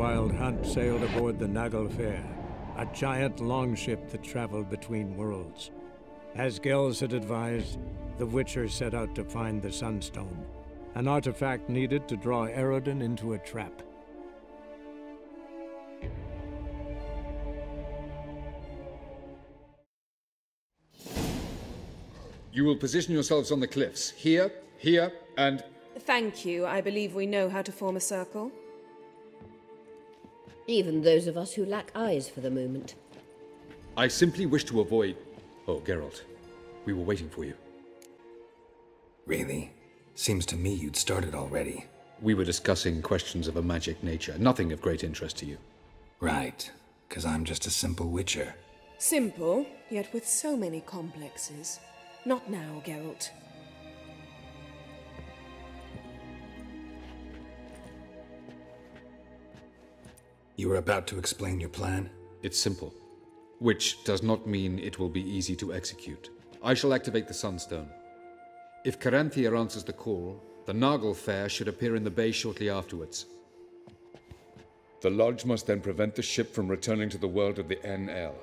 of the Wild Hunt sailed aboard the Naglfar, a giant longship that traveled between worlds. As Gels had advised, the Witcher set out to find the Sunstone, an artifact needed to draw Eredin into a trap. You will position yourselves on the cliffs. Here, here, and... Thank you. I believe we know how to form a circle. Even those of us who lack eyes for the moment. I simply wish to avoid... Oh, Geralt. We were waiting for you. Really? Seems to me you'd started already. We were discussing questions of a magic nature, nothing of great interest to you. Right, because I'm just a simple witcher. Simple, yet with so many complexes. Not now, Geralt. You were about to explain your plan? It's simple. Which does not mean it will be easy to execute. I shall activate the Sunstone. If Caranthir answers the call, the Naglfar should appear in the bay shortly afterwards. The Lodge must then prevent the ship from returning to the world of the Aen Elle,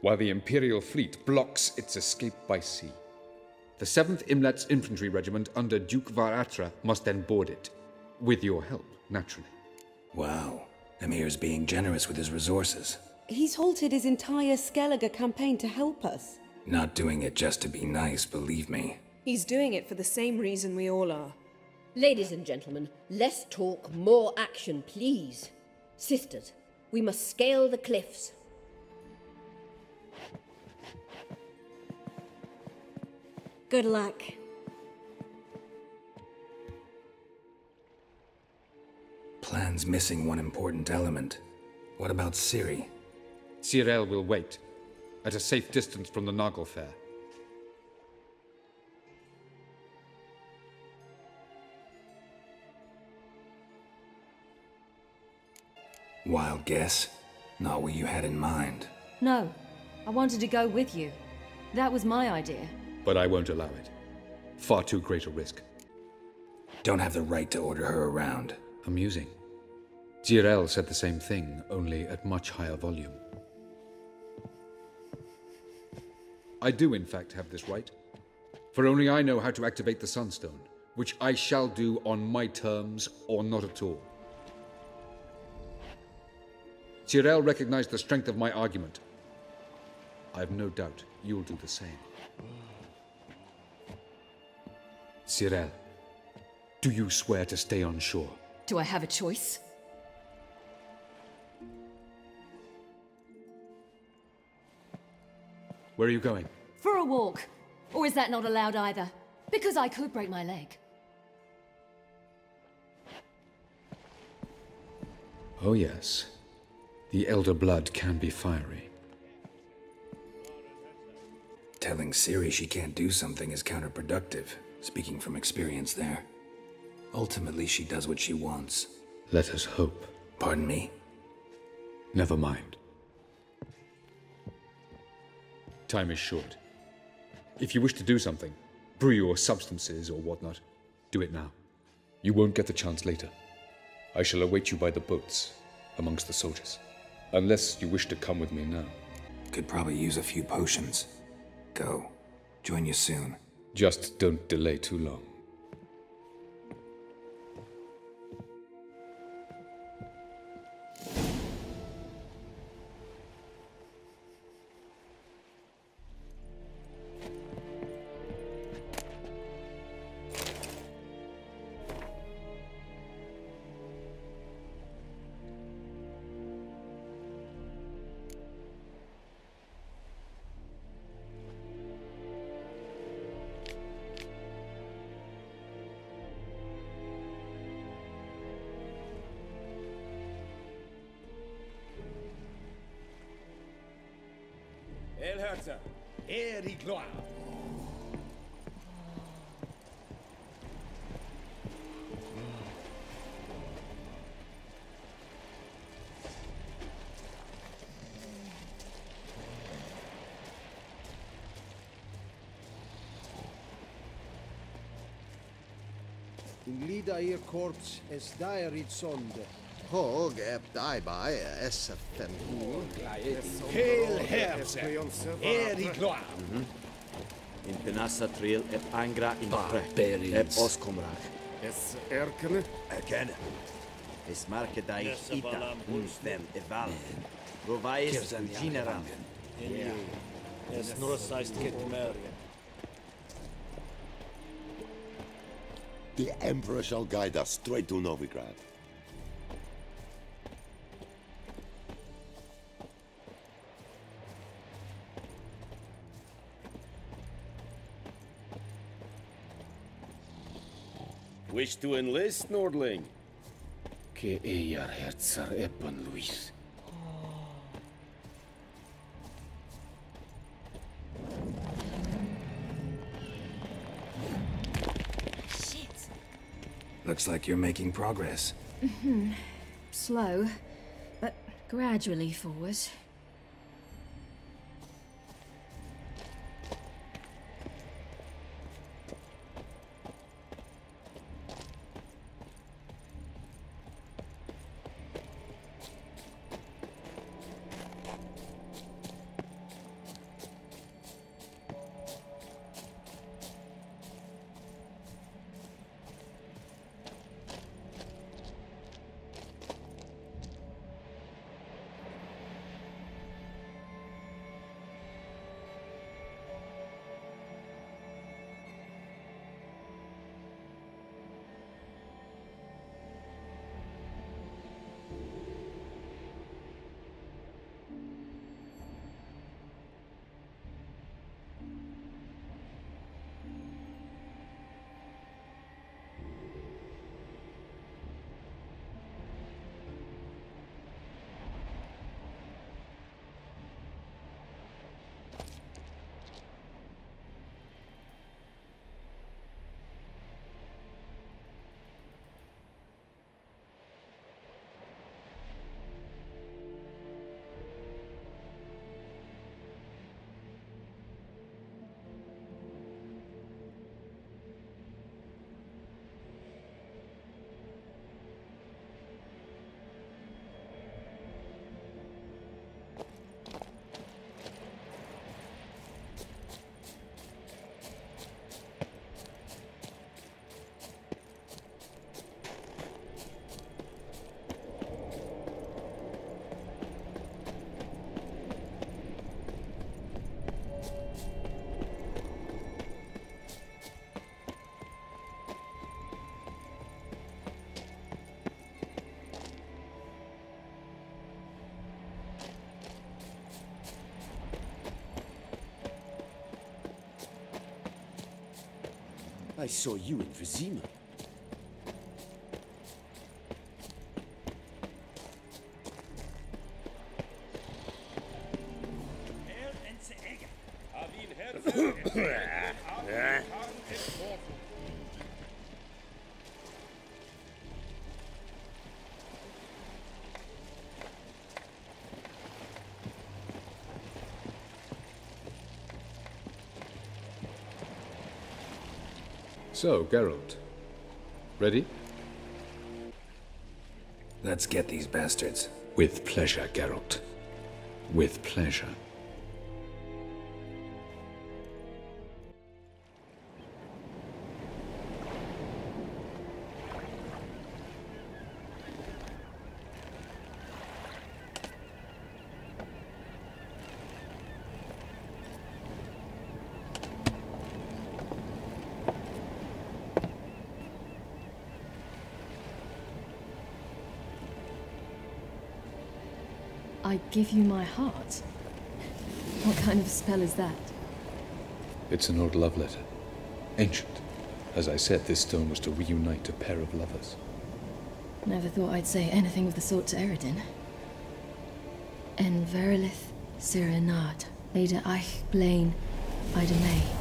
while the Imperial fleet blocks its escape by sea. The 7th Imlet's infantry regiment under Duke Varatra must then board it. With your help, naturally. Wow. Emhyr's being generous with his resources. He's halted his entire Skellige campaign to help us. Not doing it just to be nice, believe me. He's doing it for the same reason we all are. Ladies and gentlemen, less talk, more action, please. Sisters, we must scale the cliffs. Good luck. Plan's missing one important element. What about Ciri? Zireael will wait, at a safe distance from the Naglfar. Wild guess? Not what you had in mind. No, I wanted to go with you. That was my idea. But I won't allow it. Far too great a risk. Don't have the right to order her around. Amusing. Zireael said the same thing, only at much higher volume. I do, in fact, have this right. For only I know how to activate the Sunstone, which I shall do on my terms or not at all. Zireael recognized the strength of my argument. I have no doubt you'll do the same. Zireael, do you swear to stay on shore? Do I have a choice? Where are you going? For a walk. Or is that not allowed either? Because I could break my leg. Oh yes. The Elder Blood can be fiery. Telling Ciri she can't do something is counterproductive, speaking from experience there. Ultimately, she does what she wants. Let us hope. Pardon me? Never mind. Time is short. If you wish to do something, brew your substances or whatnot, do it now. You won't get the chance later. I shall await you by the boats, amongst the soldiers. Unless you wish to come with me now. Could probably use a few potions. Go. Join you soon. Just don't delay too long. glida ihr Korps es dairit sonde. Ho, esdae ritsonde. Hog eb daibai esefem. Hail herse, eri gloam. Mhm. In penassa tril eb angra in tre, eb oscomrach. Es erkene? Erkene. Es marke da ich ita, unstem eval. Rovaes general. Es nur seist ketmeria. The Emperor shall guide us straight to Novigrad. Wish to enlist, Nordling? Ke ejar hertsar ebban Luis. Looks like you're making progress. Mm-hmm. Slow, but gradually forward. I saw you in Vizima. So, Geralt. Ready? Let's get these bastards. With pleasure, Geralt. With pleasure. Give you my heart. What kind of spell is that? It's an old love letter. Ancient. As I said, this stone was to reunite a pair of lovers. Never thought I'd say anything of the sort to Eredin. En verilith Sirenad, Leda Eich Blaine, Ida May.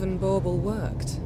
elven bauble worked.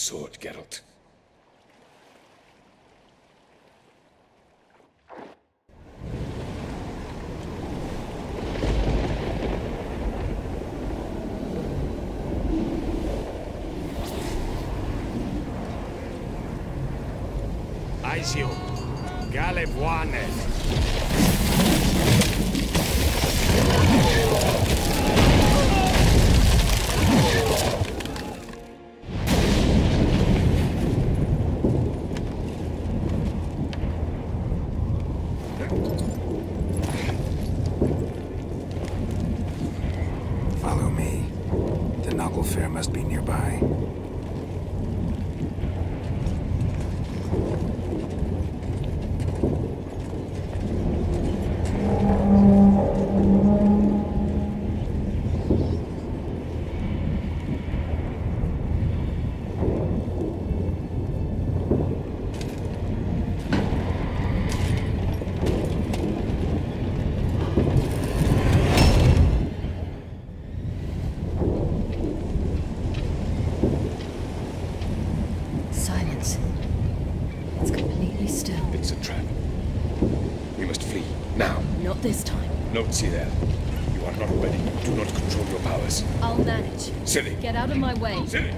sword, Geralt. Silly. Get out of my way. Silly.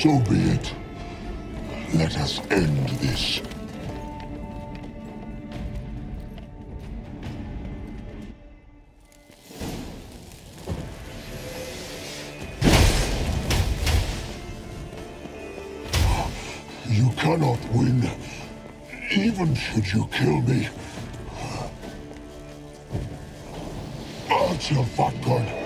So be it. Let us end this. You cannot win, even should you kill me. Answer,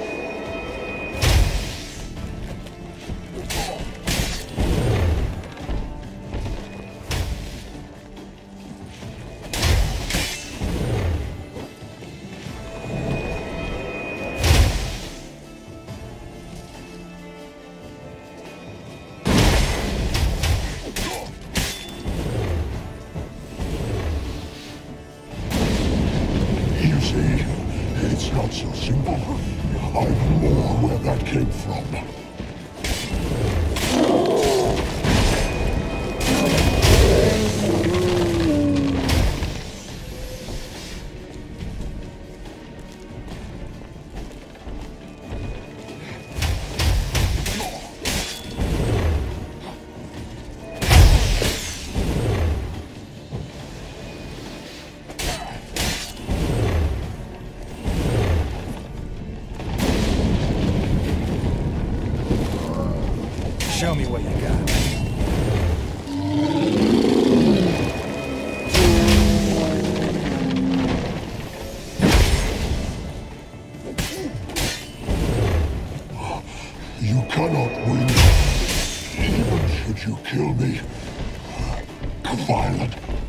violent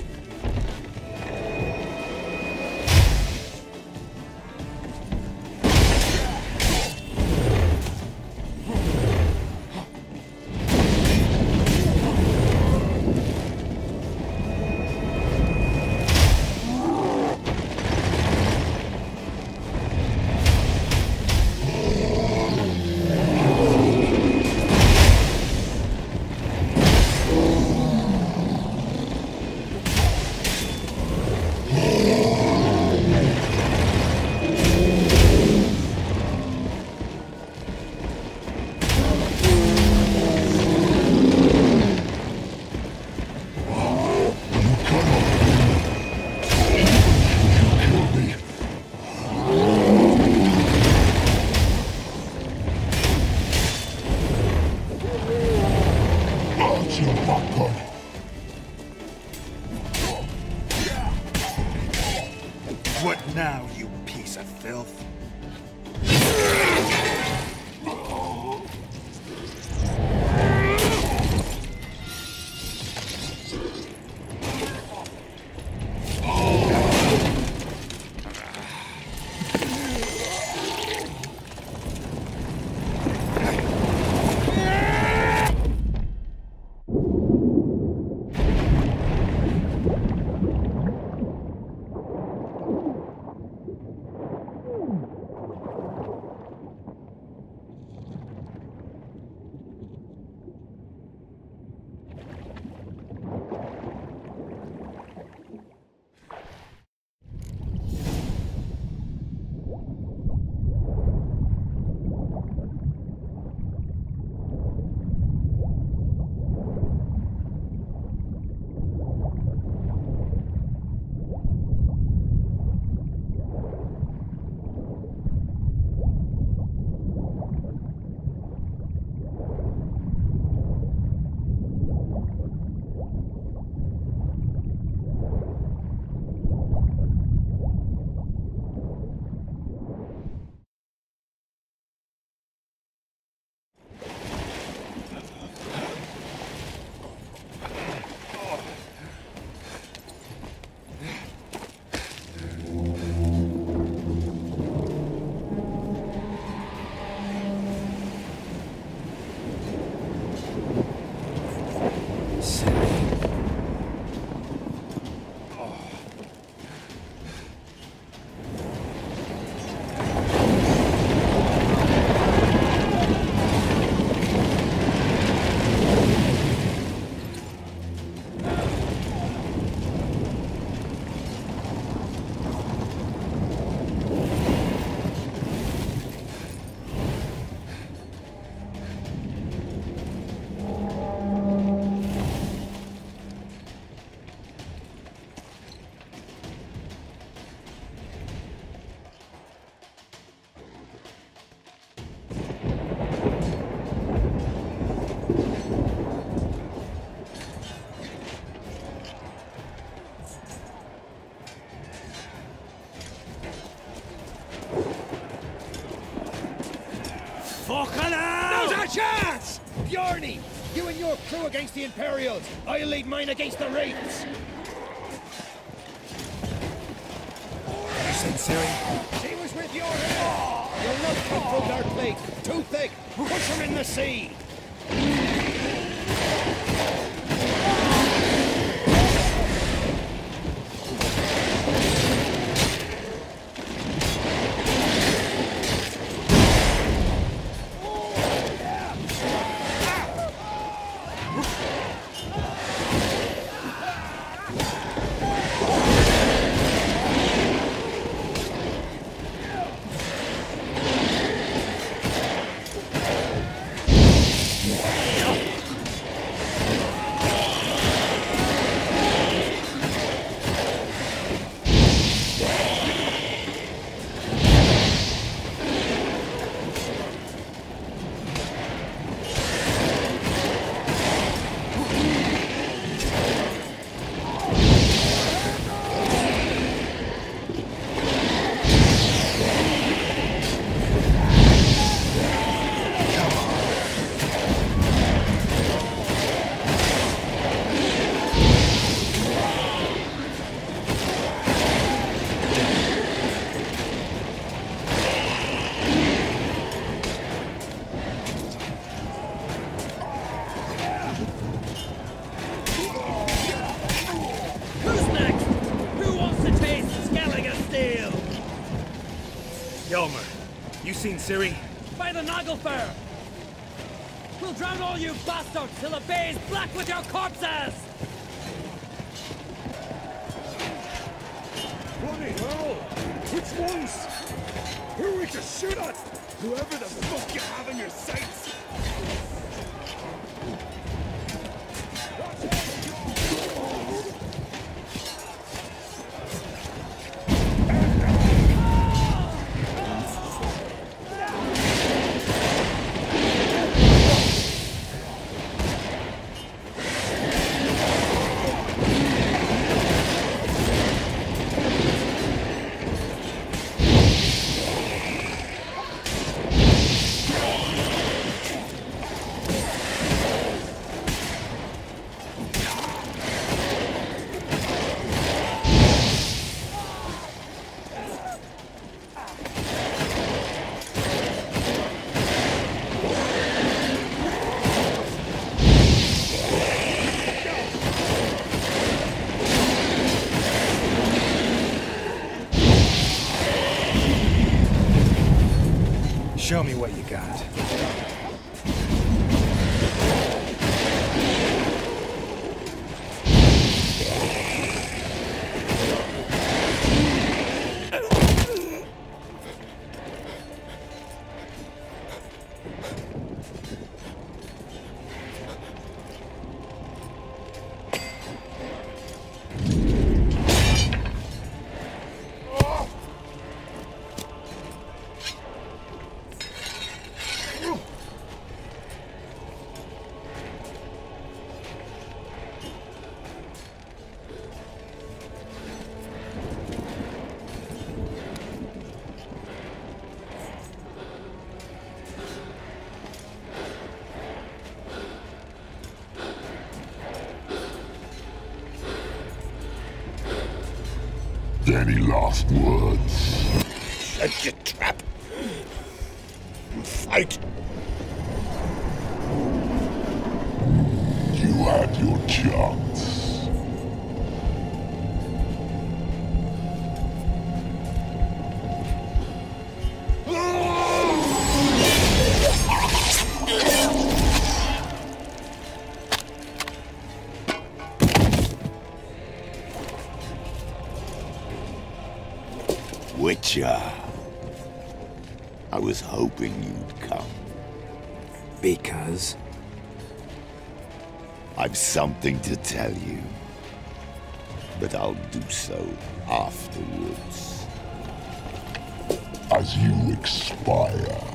against the Imperials. I'll lead mine against the Wraiths. Ciri? By the Naglfar! We'll drown all you bastards till the bay is black with your corpses! Me Any last words? Shut your trap! Fight! You had your chance. Was hoping you'd come. Because? I've something to tell you. But I'll do so afterwards. As you expire.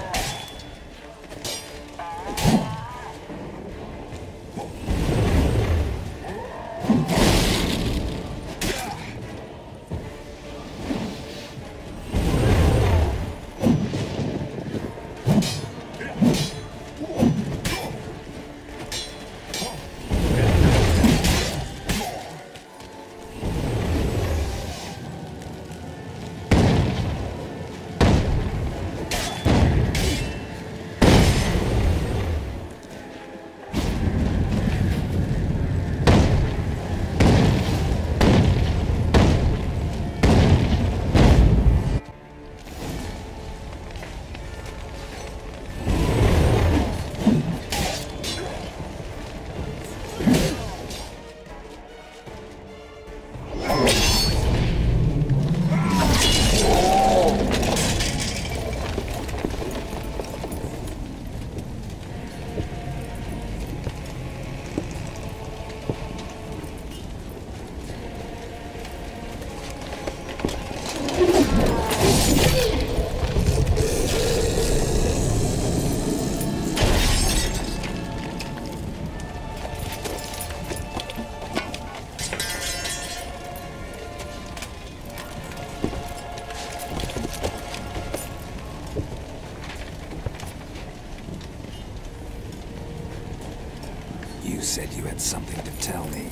Said you had something to tell me.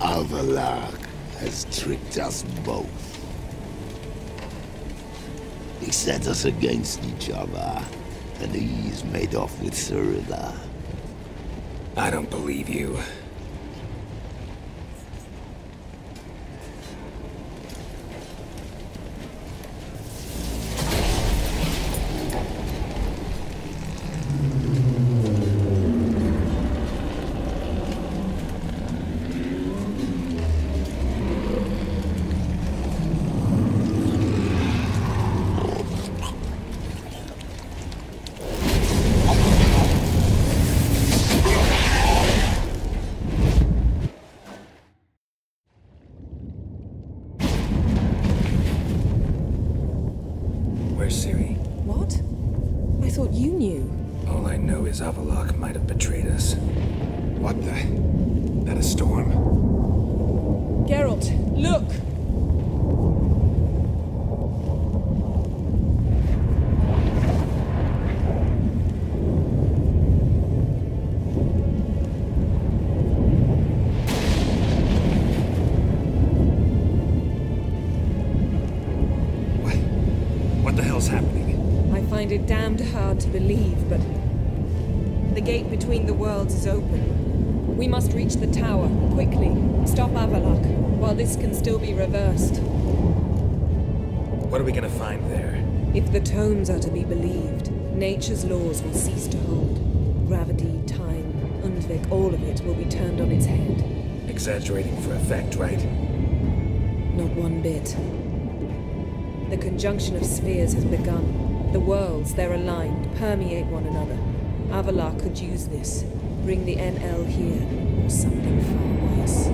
Avallac'h has tricked us both. He set us against each other, and he's made off with Cirilla. I don't believe you. What the hell's happening? I find it damned hard to believe, but the gate between the worlds is open. We must reach the tower, quickly. Stop Avallac'h, while this can still be reversed. What are we gonna find there? If the tomes are to be believed, nature's laws will cease to hold. Gravity, time, Undvik, all of it will be turned on its head. Exaggerating for effect, right? Not one bit. The conjunction of spheres has begun. The worlds, they're aligned, permeate one another. Avallac'h could use this. Bring the Aen Elle here, or something far worse.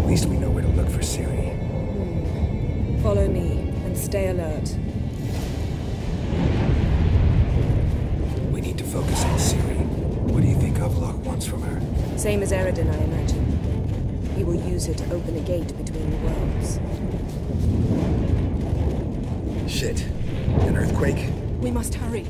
At least we know where to look for Ciri. Hmm. Follow me, and stay alert. We need to focus on Ciri. What do you think Avallac'h wants from her? Same as Eredin, I imagine. He will use it to open a gate between the worlds. Shit. An earthquake? We must hurry.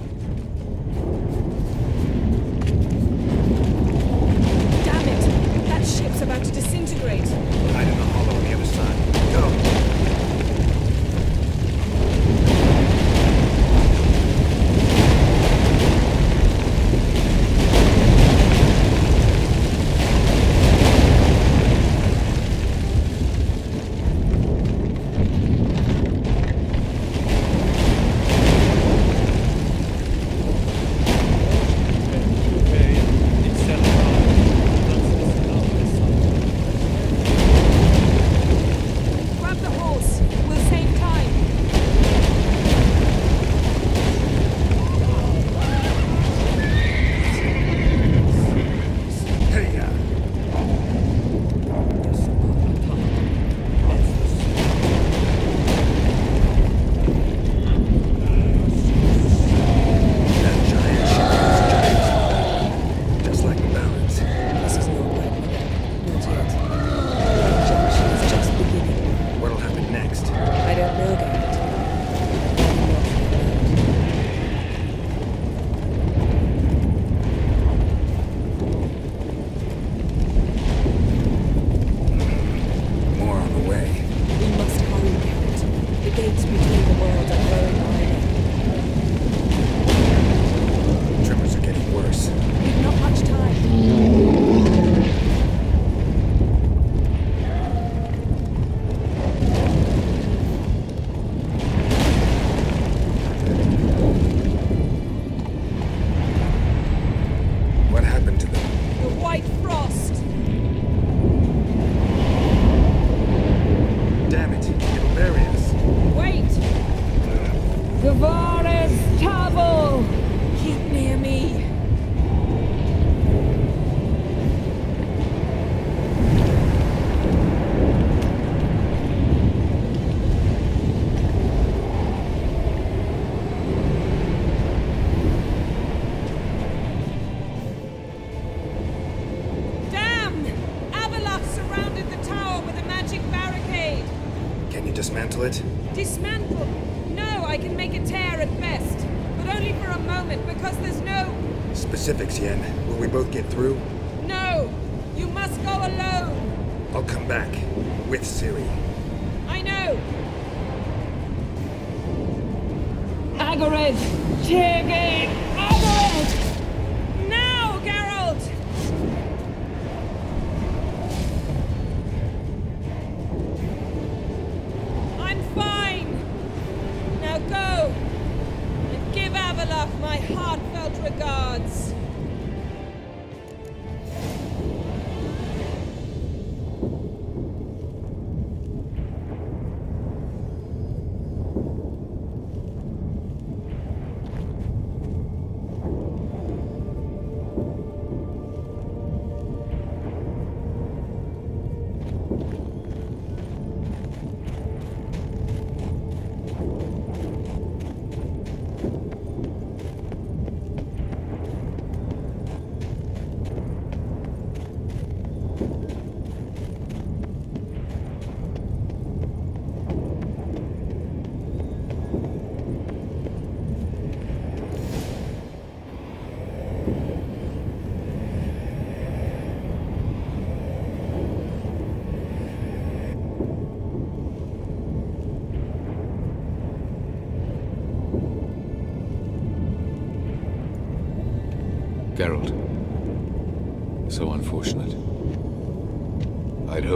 Gavares Tavo! Keep near me.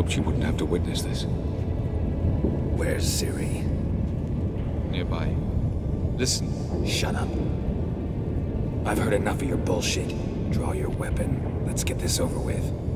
Hoped you wouldn't have to witness this. Where's Ciri? Nearby. Listen. Shut up. I've heard enough of your bullshit. Draw your weapon. Let's get this over with.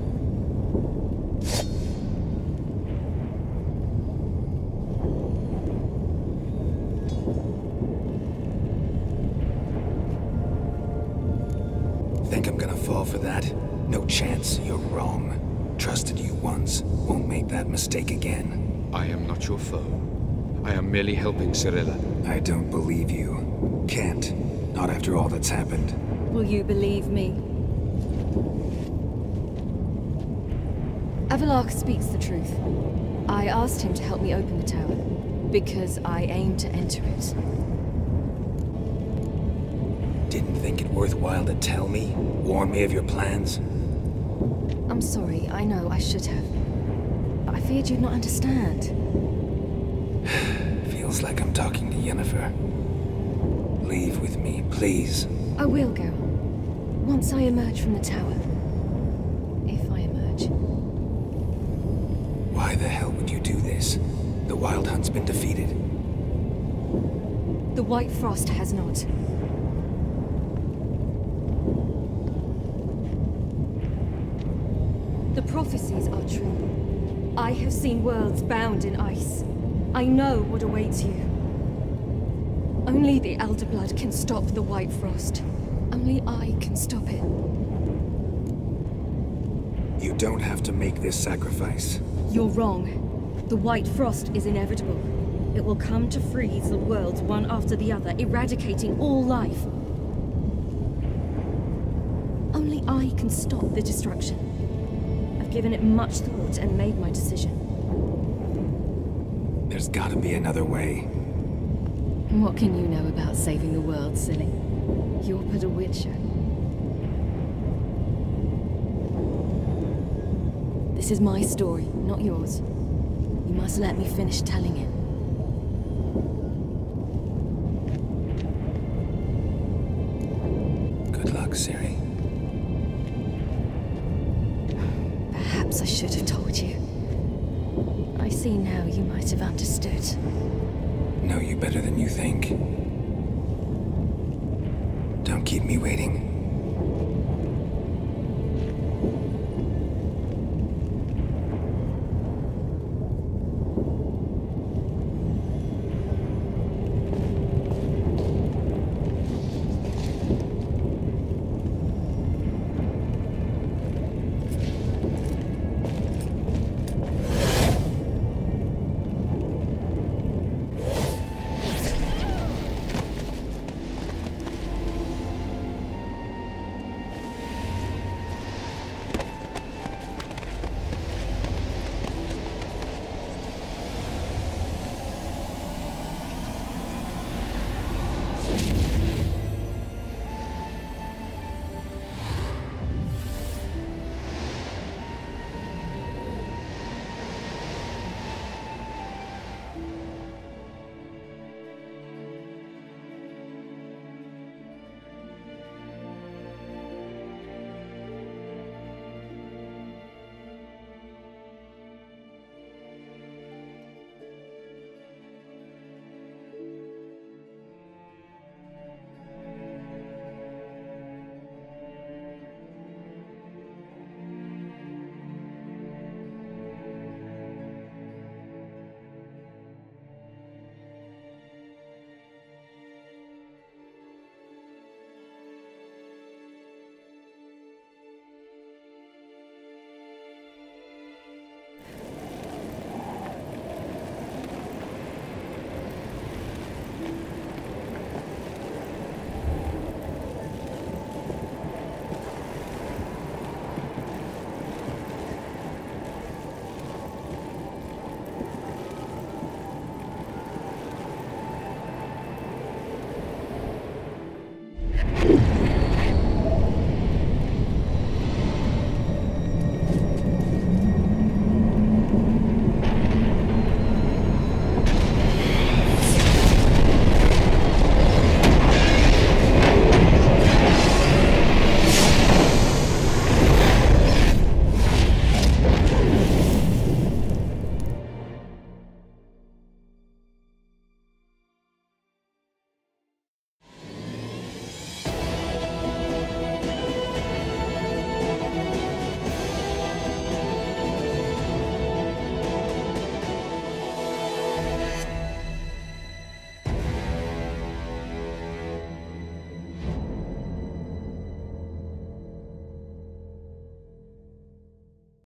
Your foe. I am merely helping Cirilla. I don't believe you. Can't. Not after all that's happened. Will you believe me? Avallac'h speaks the truth. I asked him to help me open the tower, because I aim to enter it. Didn't think it worthwhile to tell me? Warn me of your plans? I'm sorry, I know I should have. I feared you'd not understand. Feels like I'm talking to Yennefer. Leave with me, please. I will go. Once I emerge from the tower. If I emerge. Why the hell would you do this? The Wild Hunt's been defeated. The White Frost has not. The prophecies are true. I have seen worlds bound in ice. I know what awaits you. Only the Elder Blood can stop the White Frost. Only I can stop it. You don't have to make this sacrifice. You're wrong. The White Frost is inevitable. It will come to freeze the worlds one after the other, eradicating all life. Only I can stop the destruction. I've given it much thought and made my decision. There's gotta be another way. What can you know about saving the world, silly? You're but a witcher. This is my story, not yours. You must let me finish telling it. Good luck, Ciri. Perhaps I should have told see now you might have understood. Know you better than you think. Don't keep me waiting.